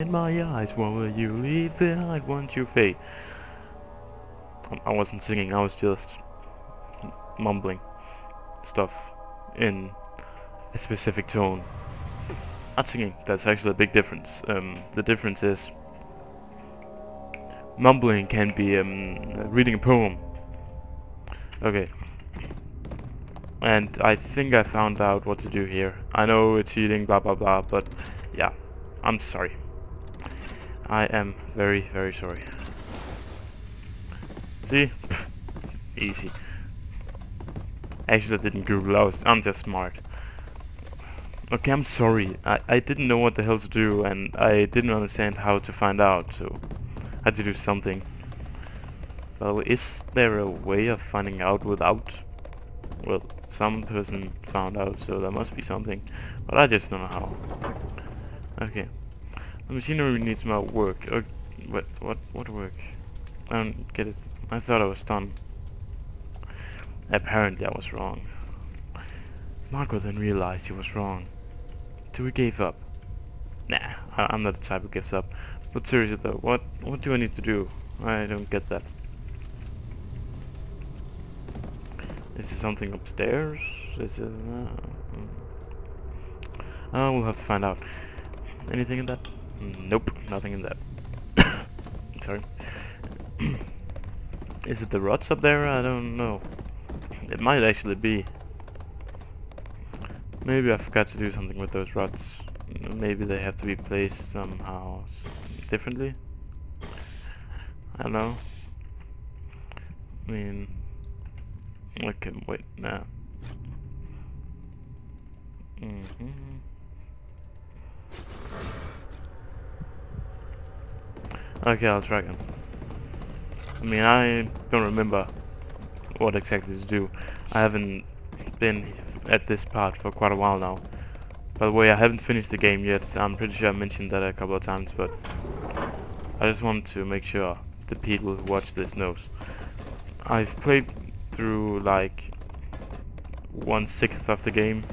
In my eyes, what will you leave behind once you fade? Um, I wasn't singing, I was just mumbling stuff in a specific tone. Not singing, that's actually a big difference. Um, the difference is mumbling can be um, reading a poem. Okay. And I think I found out what to do here. I know it's cheating, blah blah blah, but yeah, I'm sorry. I am very, very sorry. See? Easy. Actually, I didn't Google. I was, I'm just smart. Okay, I'm sorry. I, I didn't know what the hell to do, and I didn't understand how to find out, so I had to do something. Well, is there a way of finding out without? Well, some person found out, so there must be something, but I just don't know how. Okay. The machinery needs more work. Uh, what, what, what work? I don't get it. I thought I was done. Apparently I was wrong. Marco then realized he was wrong. So he gave up. Nah, I I'm not the type who gives up. But seriously though, what, what do I need to do? I don't get that. Is there something upstairs? Is it... Uh, uh, we'll have to find out. Anything in that? Nope, nothing in that. Sorry. Is it the rods up there? I don't know. It might actually be. Maybe I forgot to do something with those rods. Maybe they have to be placed somehow differently. I don't know. I mean... Okay, wait, nah. Mm -hmm. Okay, I'll try again. I mean, I don't remember what exactly to do. I haven't been at this part for quite a while now. By the way, I haven't finished the game yet. I'm pretty sure I mentioned that a couple of times, but I just want to make sure the people who watch this knows. I've played through like one sixth of the game,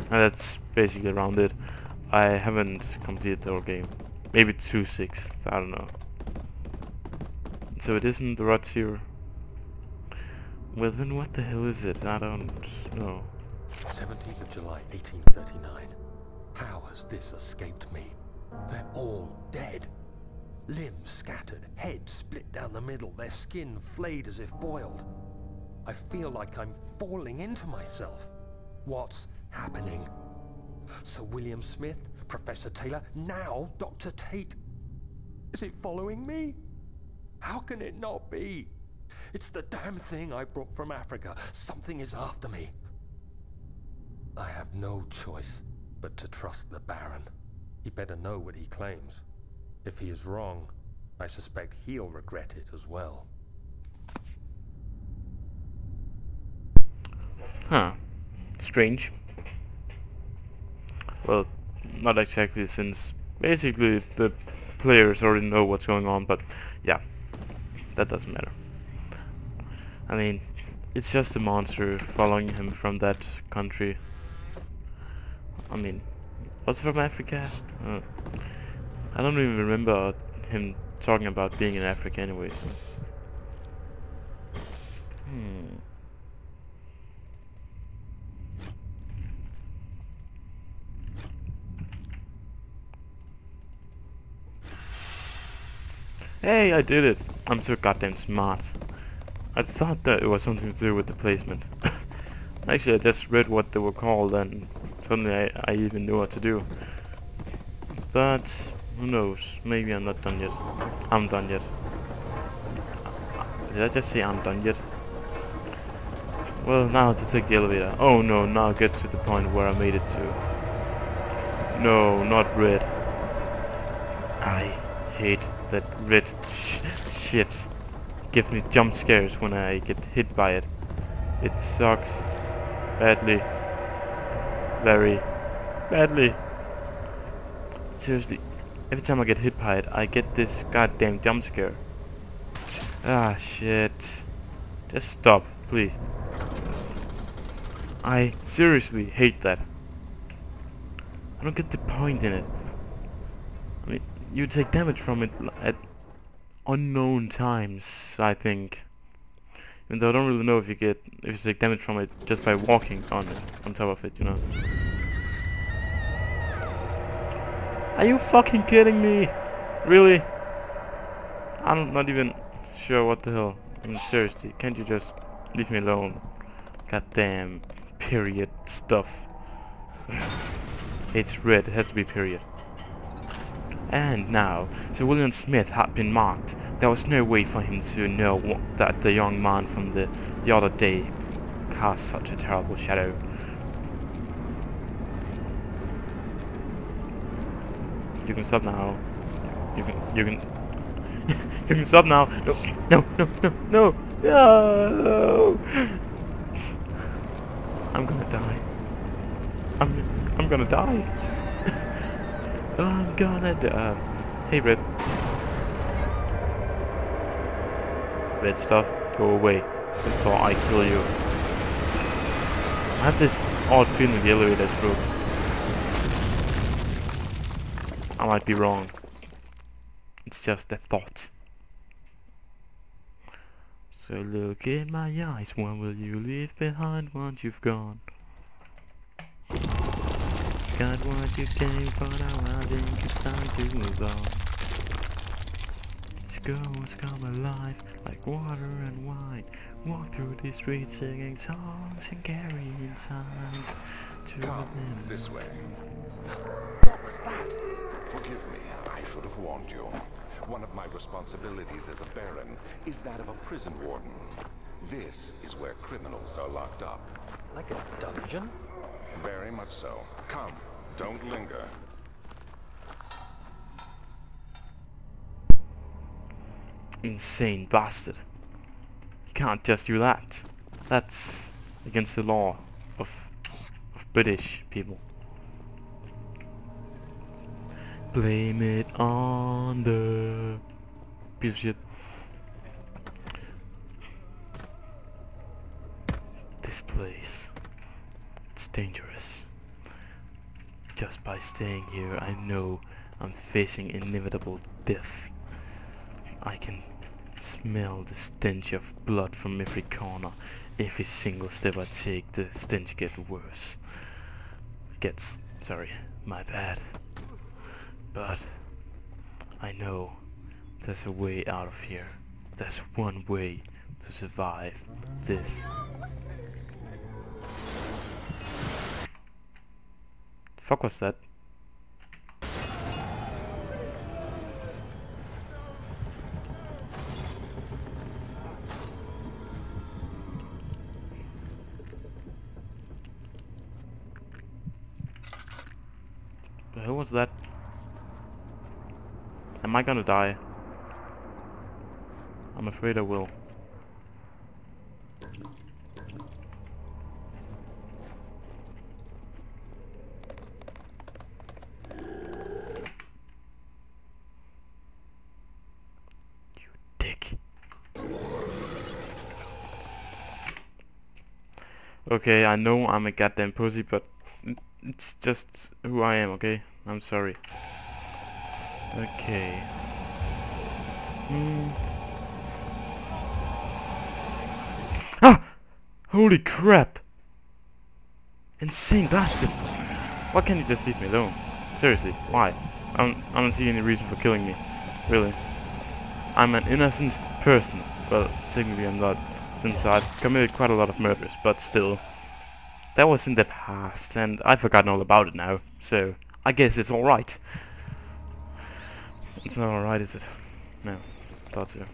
and that's basically around it. I haven't completed the whole game. Maybe two sixths, I don't know. So it isn't the here. Well then what the hell is it? I don't know. 17th of July, 1839. How has this escaped me? They're all dead. Limbs scattered, heads split down the middle, their skin flayed as if boiled. I feel like I'm falling into myself. What's happening? Sir William Smith, Professor Taylor, now Dr. Tate. Is it following me? How can it not be? It's the damn thing I brought from Africa. Something is after me. I have no choice but to trust the Baron. He better know what he claims. If he is wrong, I suspect he'll regret it as well. Huh. Strange. Well, not exactly since basically the players already know what's going on, but yeah that doesn't matter. I mean, it's just a monster following him from that country. I mean, what's from Africa? Uh, I don't even remember him talking about being in Africa anyways. Hmm. Hey, I did it! I'm so goddamn smart. I thought that it was something to do with the placement. Actually, I just read what they were called and suddenly I, I even knew what to do. But, who knows, maybe I'm not done yet. I'm done yet. Did I just say I'm done yet? Well, now to take the elevator. Oh no, now get to the point where I made it to. No, not red. I hate that red sh shit. Gives me jump scares when I get hit by it. It sucks. Badly. Very. Badly. Seriously. Every time I get hit by it, I get this goddamn jump scare. Ah, shit. Just stop, please. I seriously hate that. I don't get the point in it. I mean, you take damage from it at unknown times, I think. Even though I don't really know if you get if you take damage from it just by walking on it, on top of it, you know. Are you fucking kidding me? Really? I'm not even sure what the hell. I mean, seriously, can't you just leave me alone? Goddamn period stuff. it's red, it has to be period. And now, Sir William Smith had been marked. There was no way for him to know that the young man from the, the other day cast such a terrible shadow. You can stop now. You can, you can, you can stop now. No, no, no, no, no, no. I'm gonna die. I'm, I'm gonna die. Um, I'm gonna die. Um, hey, Red. Red stuff, go away before I kill you. I have this odd feeling the elevator is broken. I might be wrong. It's just a thought. So look in my eyes, what will you leave behind once you've gone? Got what you came for now, I think it's time to move on. These girls come alive like water and wine. Walk through the streets singing songs and carrying signs to Come them. this way. What was that? Forgive me, I should have warned you. One of my responsibilities as a Baron is that of a prison warden. This is where criminals are locked up. Like a dungeon? Very much so. Come, don't linger. Insane bastard. You can't just do that. That's against the law of, of British people. Blame it on the piece of shit. This place. Dangerous. Just by staying here, I know I'm facing inevitable death. I can smell the stench of blood from every corner. Every single step I take, the stench gets worse. Gets, sorry, my bad. But I know there's a way out of here. There's one way to survive this. Fuck was that? Who was that? Am I gonna die? I'm afraid I will. You dick. Okay, I know I'm a goddamn pussy, but it's just who I am, okay? I'm sorry. Okay. Hmm. Ah! Holy crap! Insane bastard! Why can't you just leave me alone? Seriously, why? I don't, I don't see any reason for killing me. Really. I'm an innocent person. Well, technically I'm not, since I've committed quite a lot of murders, but still. That was in the past, and I've forgotten all about it now, so I guess it's alright. It's not alright, is it? No, thought so.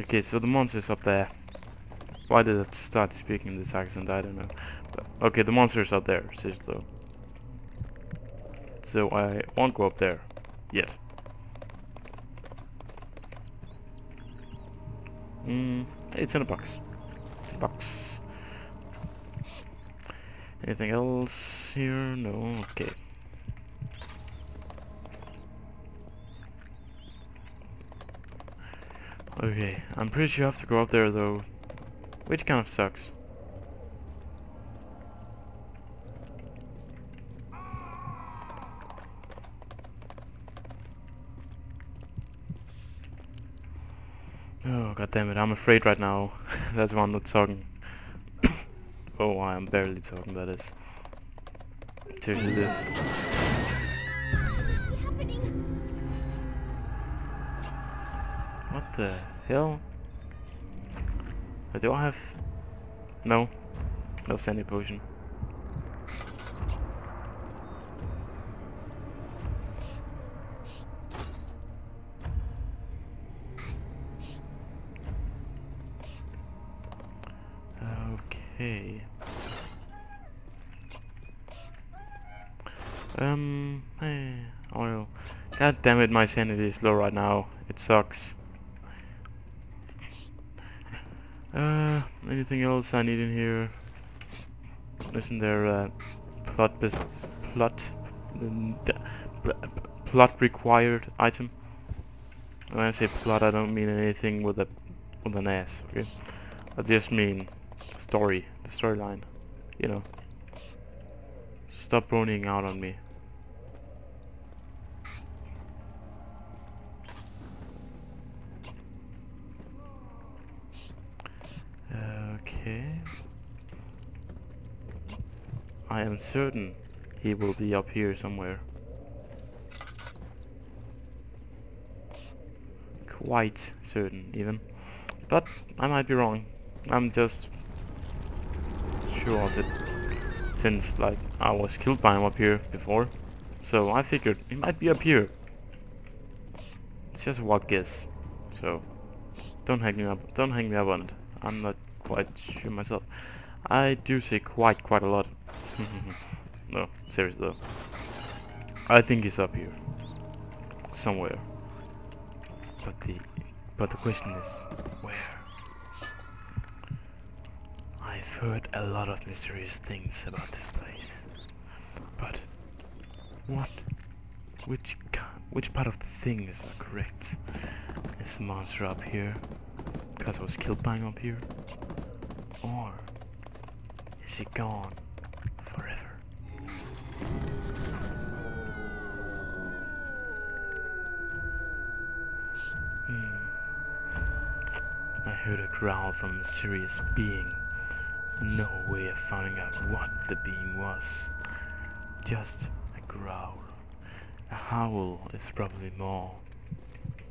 Okay, so the monster's up there. Why did it start speaking this accent? I don't know. But, okay, the monster's up there, says. So I won't go up there. Yet. Mm, it's in a box. Box. Anything else here? No? Okay. Okay, I'm pretty sure I have to go up there though. Which kind of sucks. Oh god damn it, I'm afraid right now. That's why I'm not talking. oh, I am barely talking, that is. Seriously, this. What the hell? Uh, Do I have... No. No sanity potion. Okay. Um, hey, oil. God damn it, my sanity is low right now. It sucks. Uh, anything else I need in here? Isn't there a plot business? Plot? plot required item? When I say plot, I don't mean anything with a with an S. Okay, I just mean story, the storyline. You know. Stop running out on me. Okay. I am certain he will be up here somewhere. Quite certain, even. But I might be wrong. I'm just sure of it. Since, like, I was killed by him up here before. So I figured he might be up here. It's just a wild guess. So, don't hang me up. Don't hang me up on it. I'm not quite sure myself. I do say quite, quite a lot. no, seriously though. I think he's up here. Somewhere. But the, but the question is, where? I've heard a lot of mysterious things about this place. But, what? Which, which part of the things are correct? Is the monster up here? Because I was killed by him up here? Or is he gone forever? Hmm. I heard a growl from a mysterious being. No way of finding out what the being was. Just a growl. A howl is probably more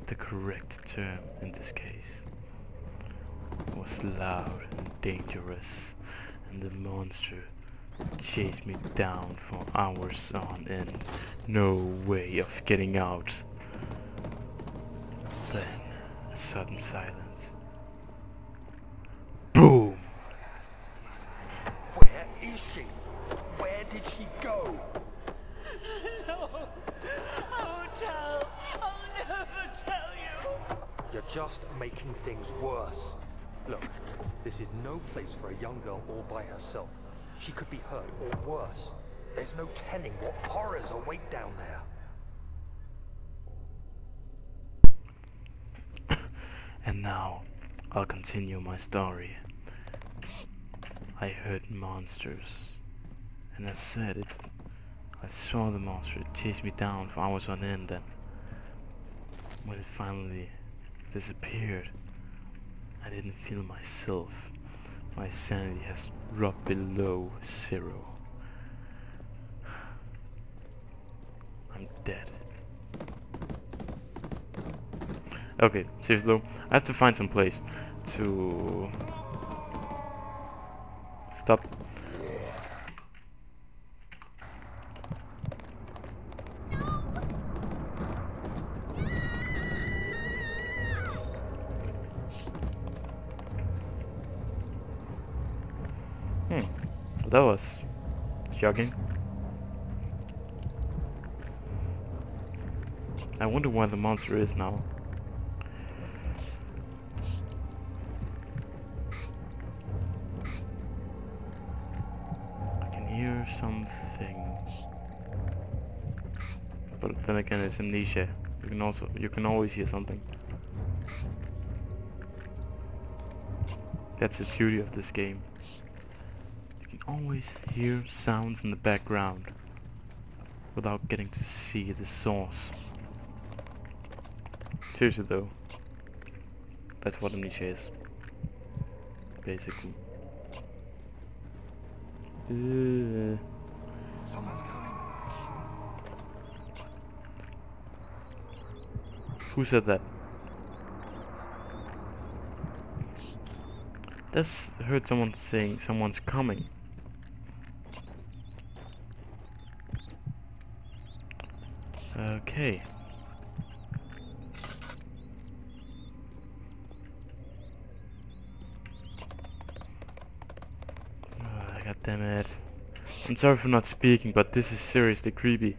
the correct term in this case. It was loud and dangerous, and the monster chased me down for hours on end. No way of getting out. Then, a sudden silence. Boom! Where is she? Where did she go? No, I won't tell. I'll never tell you. You're just making things worse. Look, this is no place for a young girl all by herself. She could be hurt or worse. There's no telling what horrors await down there. And now, I'll continue my story. I heard monsters, and I said it. I saw the monster it chased me down for hours on end, and when it finally disappeared, I didn't feel myself. My sanity has dropped below zero. I'm dead. Okay, seriously though, I have to find some place to stop. That was shocking. I wonder where the monster is now. I can hear something. But then again it's amnesia. You can also you can always hear something. That's the beauty of this game. You can always hear sounds in the background without getting to see the source. Seriously though. That's what amnesia is. Basically. Uh, Someone's coming. who said that? Just heard someone saying someone's coming. Okay. Ah, God damn it. I'm sorry for not speaking, but this is seriously creepy.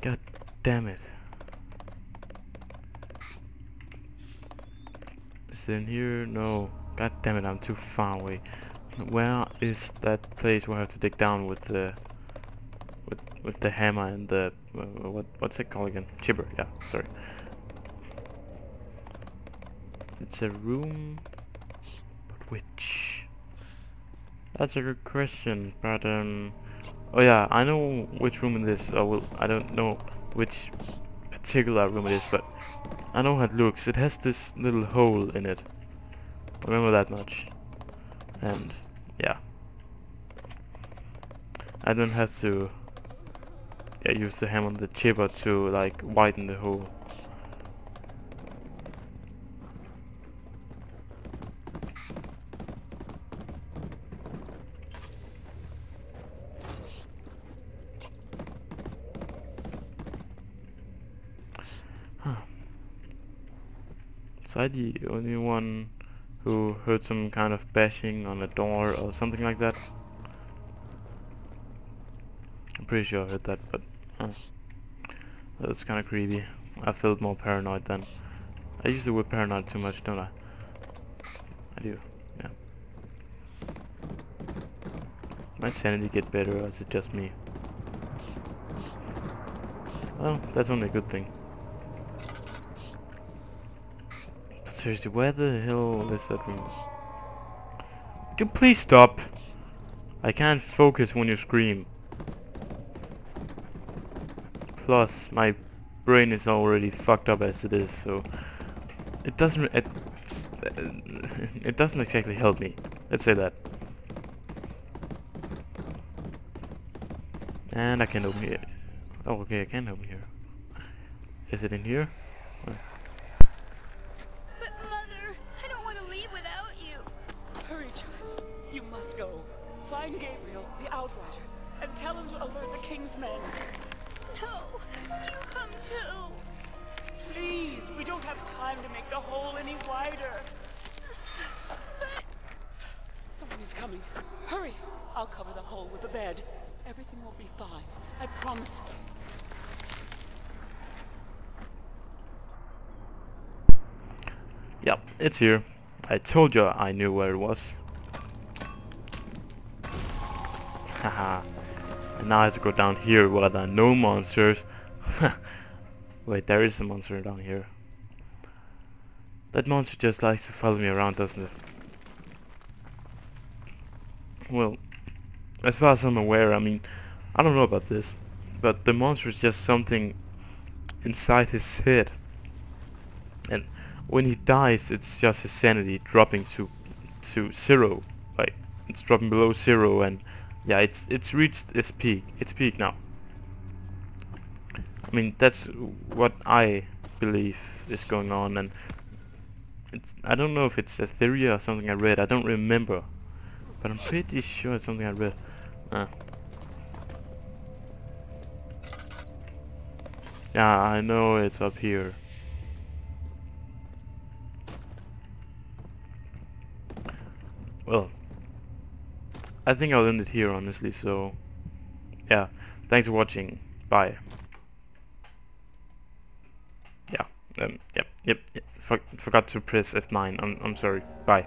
God damn it. Is it in here? No. God damn it, I'm too far away. Where is that place where I have to dig down with the with with the hammer and the uh, what what's it called again? Chipper. Yeah, sorry. It's a room, but which? That's a good question, but um, oh yeah, I know which room it is. Oh well, I don't know which particular room it is, but I know how it looks. It has this little hole in it. Remember that much. And yeah, I don't have to yeah, use the hammer on the chipper to like widen the hole. Huh. Was I the only one who heard some kind of bashing on a door or something like that? I'm pretty sure I heard that, but that was kind of creepy. I felt more paranoid then. I use the word paranoid too much, don't I? I do, yeah. My sanity get better, or is it just me? Well, that's only a good thing. But seriously, where the hell is that room? Would you please stop? I can't focus when you scream. Plus, my brain is already fucked up as it is, so it doesn't it, it doesn't exactly help me. Let's say that. And I can open it. Oh, okay, I can open here. Is it in here? But Mother, I don't want to leave without you. Hurry, child. You must go. Find Gabriel, the Outrider, and tell him to alert the King's men. No, you come too. Please, we don't have time to make the hole any wider. Someone is coming. Hurry! I'll cover the hole with the bed. Everything will be fine. I promise. Yep, it's here. I told you I knew where it was. Haha. And now I have to go down here where there are no monsters. Wait, there is a monster down here. That monster just likes to follow me around, doesn't it? Well, as far as I'm aware, I mean, I don't know about this, but the monster is just something inside his head. And when he dies, it's just his sanity dropping to to zero. Like it's dropping below zero, and yeah, it's it's reached its peak. Its peak now. I mean, that's what I believe is going on, and it's I don't know if it's a theory or something I read. I don't remember, but I'm pretty sure it's something I read. Uh. Yeah, I know it's up here. I think I'll end it here, honestly, so... Yeah, thanks for watching. Bye. Yeah, um, yep, yep, yep. For forgot to press F9. I'm, I'm sorry. Bye.